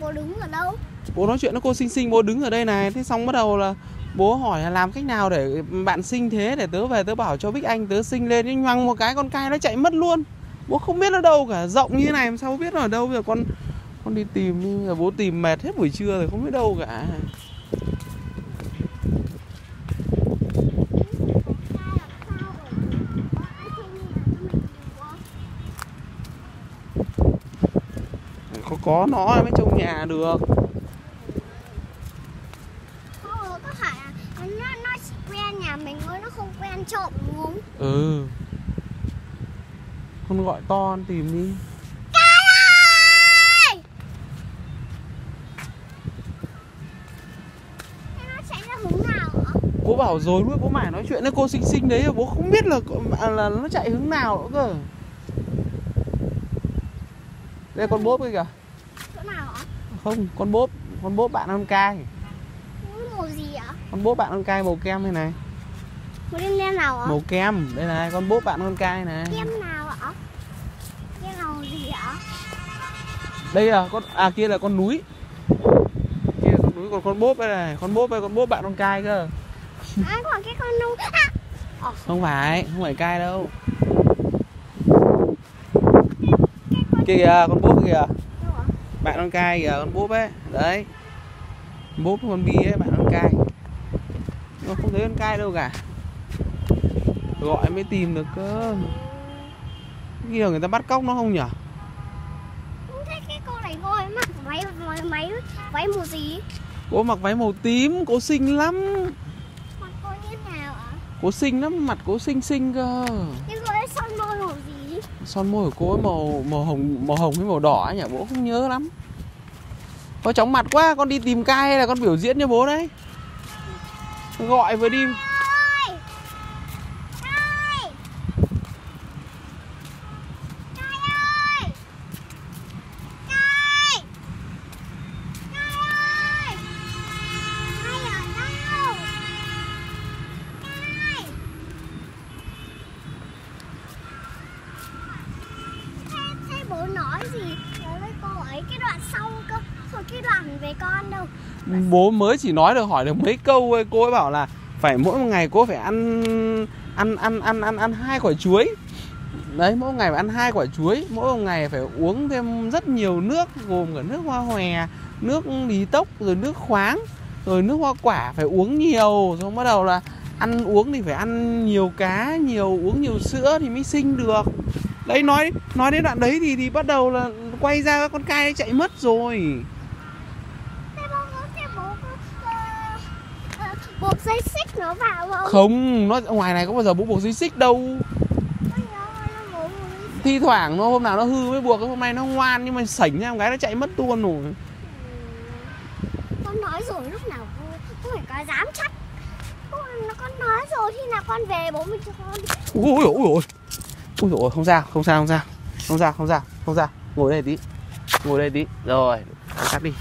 bố đứng ở đâu? Bố nói chuyện với cô xinh xinh bố đứng ở đây này. Thế xong bắt đầu là bố hỏi là làm cách nào để bạn sinh thế, để tớ về tớ bảo cho Bích Anh, tớ sinh lên. Nhưng nhoang một cái con cai nó chạy mất luôn. Bố không biết nó đâu cả, rộng như thế này, làm sao bố biết nó ở đâu bây giờ? Con con đi tìm nhưng giờ bố tìm mệt hết buổi trưa rồi, không biết đâu cả. Có nó mới trong nhà được. Ờ, có phải nó nó chỉ quen nhà mình thôi nó không quen trộm đúng không ừ. Con gọi to con tìm đi. Ơi! Thế nó chạy ra hướng nào hả? Bố bảo rồi lúc bố mải nói chuyện với cô xinh xinh đấy bố không biết là à, là nó chạy hướng nào nữa cơ. Đây con bốp kia kìa không? Con bốp con bốp bạn con cai nó màu gì ạ? Con bốp bạn con cai màu kem này này. Màu đen nào ạ? Màu kem đây này con bốp bạn con cai này. Kem nào ạ? Kem màu gì ạ? Đây là con à kia là con núi. Kia là con núi còn con bốp đây này. Con bốp đây con bốp bạn con cai cơ. À còn cái con nung à, không phải không phải cai đâu. Cái con kia kìa con bốp kìa bạn con cai kìa con bốp ấy. Đấy. Bốp con bi ấy bạn con cai. Mà không thấy con cai đâu cả. Gọi mới tìm được cơ. Khi người ta bắt cóc nó không nhỉ thấy cái cô này cô ấy mặc váy váy váy váy màu gì? Cô mặc váy màu tím cô xinh lắm. Mặc cô như nào ạ? Cô xinh lắm mặt cô xinh xinh cơ. Nhưng cô ấy son môi son môi của cô ấy màu màu hồng màu hồng với màu đỏ ấy nhỉ? Bố không nhớ lắm. Có chóng mặt quá, con đi tìm cai hay là con biểu diễn cho bố đấy? Gọi vừa đi ơi Cai Cai ơi Cai Cai ơi Cai ở đâu Cai thế, thế bố nói gì? Với cô ấy cái đoạn sau cơ Không cái đoạn về con đâu. Bố mới chỉ nói được hỏi được mấy câu thôi. Cô ấy bảo là phải mỗi một ngày cô phải ăn ăn ăn ăn ăn ăn hai quả chuối. Đấy, mỗi ngày phải ăn hai quả chuối. Mỗi một ngày phải uống thêm rất nhiều nước, gồm cả nước hoa hòe, nước lý tốc, rồi nước khoáng, rồi nước hoa quả phải uống nhiều. Xong bắt đầu là ăn uống thì phải ăn nhiều cá, nhiều, uống nhiều sữa thì mới sinh được đấy nói nói đến đoạn đấy thì thì bắt đầu là quay ra các con cai chạy mất rồi. Buộc dây xích nó vào không? Không nó ngoài này có bao giờ bố buộc dây xích đâu. Thi thoảng nó hôm nào nó hư mới buộc hôm nay nó ngoan nhưng mà sảnh ra một cái nó chạy mất luôn rồi. Con nói rồi lúc nào cô phải có dám chắc. Con nó con nói rồi khi nào con về bố mình cho con. Ui ui ui ui dồi không sao không sao không sao không sao không sao không sao ngồi đây tí. Ngồi đây tí. Rồi, cắt đi.